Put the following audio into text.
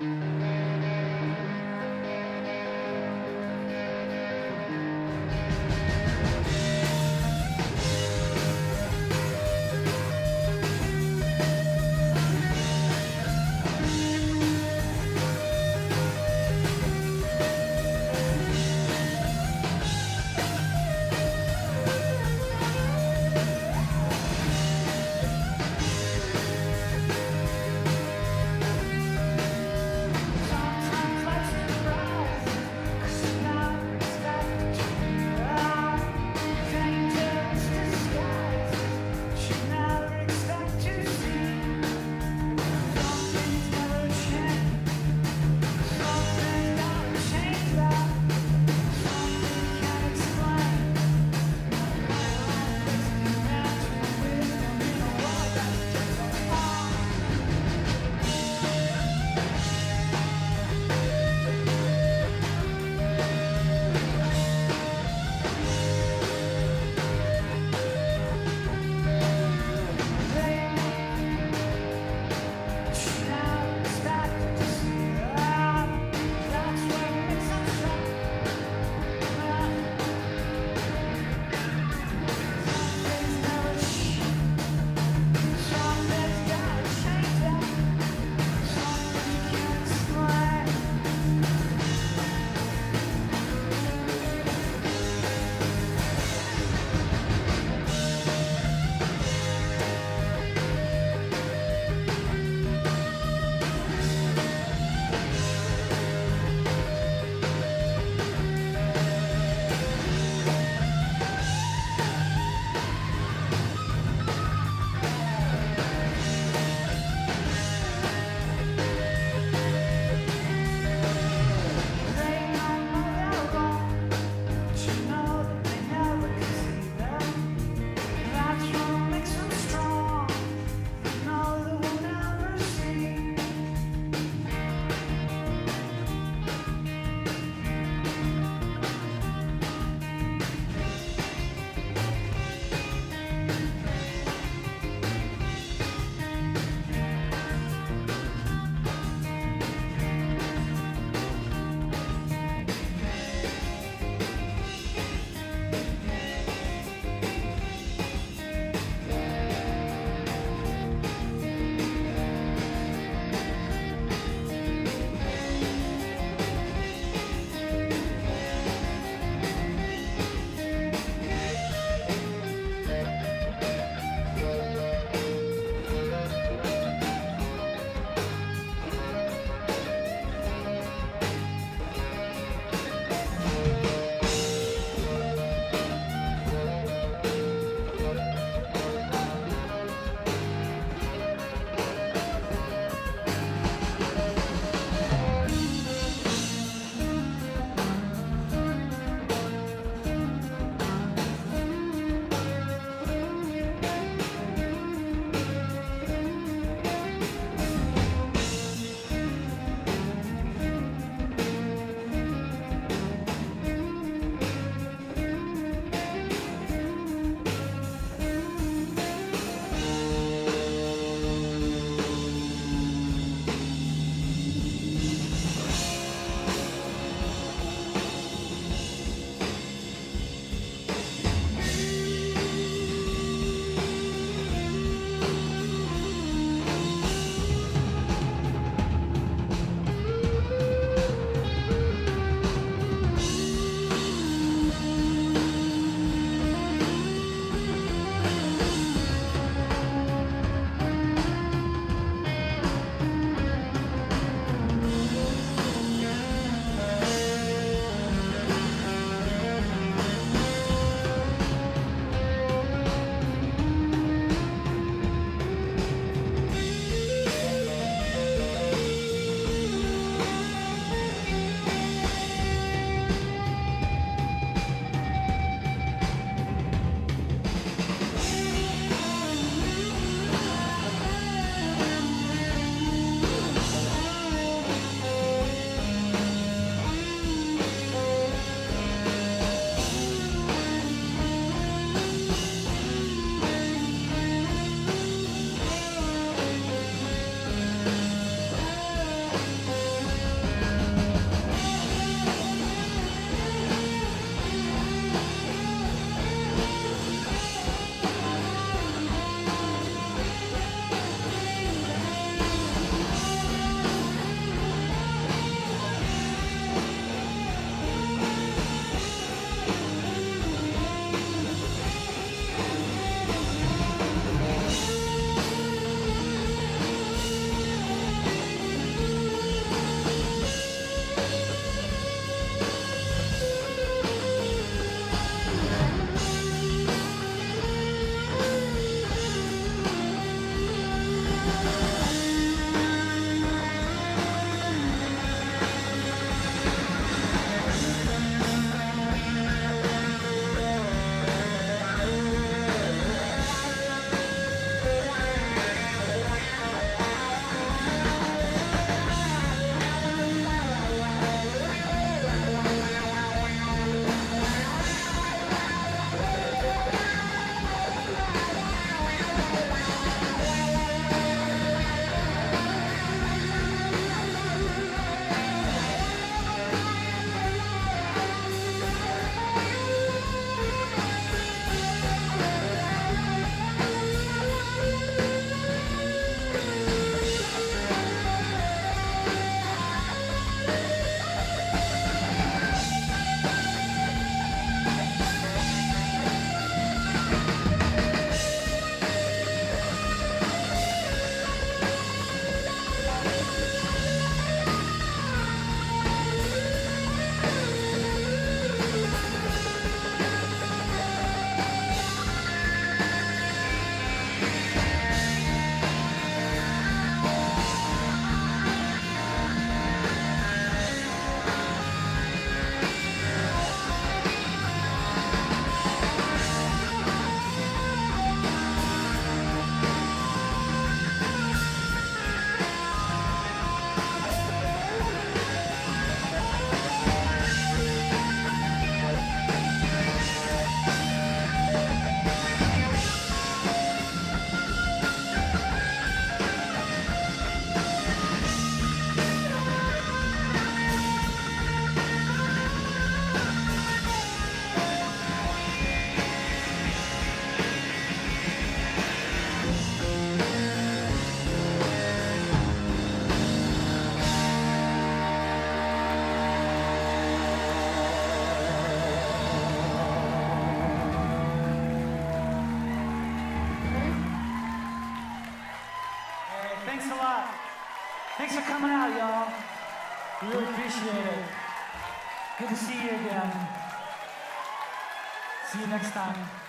Mm-hmm. Thanks for coming out, y'all. We really appreciate it. Good to see you again. See you next time.